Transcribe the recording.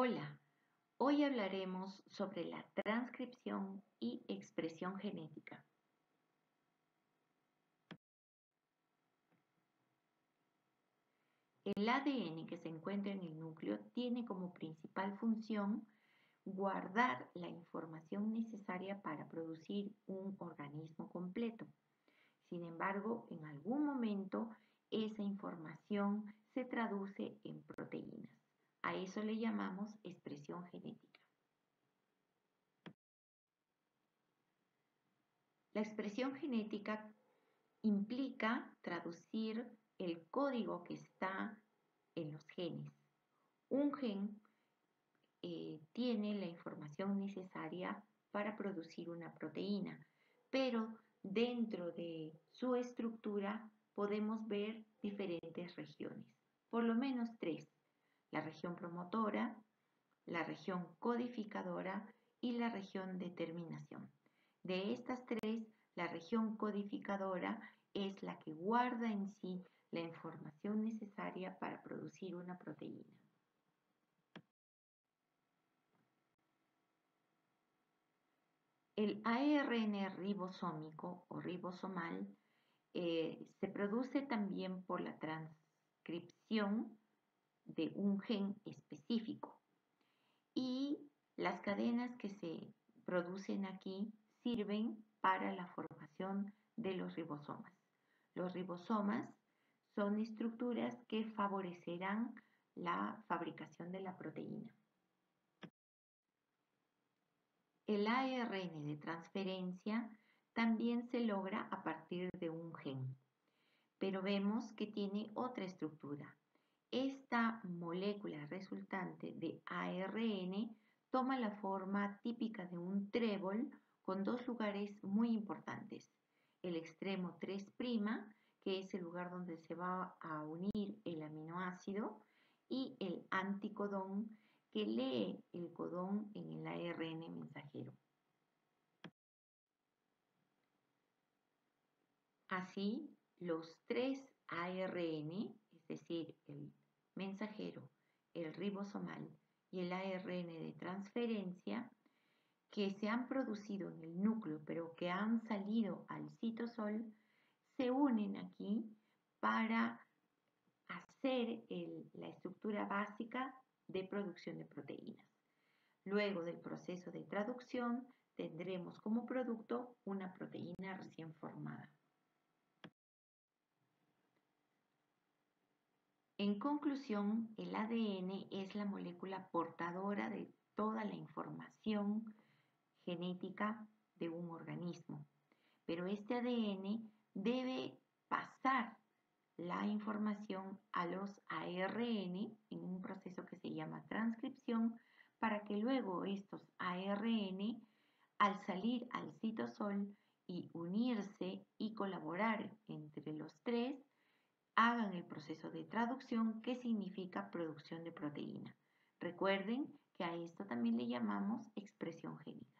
Hola, hoy hablaremos sobre la transcripción y expresión genética. El ADN que se encuentra en el núcleo tiene como principal función guardar la información necesaria para producir un organismo completo. Sin embargo, en algún momento esa información se traduce en proteínas. A eso le llamamos expresión genética. La expresión genética implica traducir el código que está en los genes. Un gen eh, tiene la información necesaria para producir una proteína, pero dentro de su estructura podemos ver diferentes regiones, por lo menos tres la región promotora, la región codificadora y la región de terminación. De estas tres, la región codificadora es la que guarda en sí la información necesaria para producir una proteína. El ARN ribosómico o ribosomal eh, se produce también por la transcripción de un gen específico. Y las cadenas que se producen aquí sirven para la formación de los ribosomas. Los ribosomas son estructuras que favorecerán la fabricación de la proteína. El ARN de transferencia también se logra a partir de un gen, pero vemos que tiene otra estructura. Esta molécula resultante de ARN toma la forma típica de un trébol con dos lugares muy importantes. El extremo 3', que es el lugar donde se va a unir el aminoácido, y el anticodón, que lee el codón en el ARN mensajero. Así, los tres ARN, decir, el mensajero, el ribosomal y el ARN de transferencia, que se han producido en el núcleo pero que han salido al citosol, se unen aquí para hacer la estructura básica de producción de proteínas. Luego del proceso de traducción tendremos como producto una proteína recién formada. En conclusión, el ADN es la molécula portadora de toda la información genética de un organismo, pero este ADN debe pasar la información a los ARN en un proceso que se llama transcripción para que luego estos ARN al salir al citosol y unirse y colaborar entre los tres hagan el proceso de traducción que significa producción de proteína. Recuerden que a esto también le llamamos expresión génica.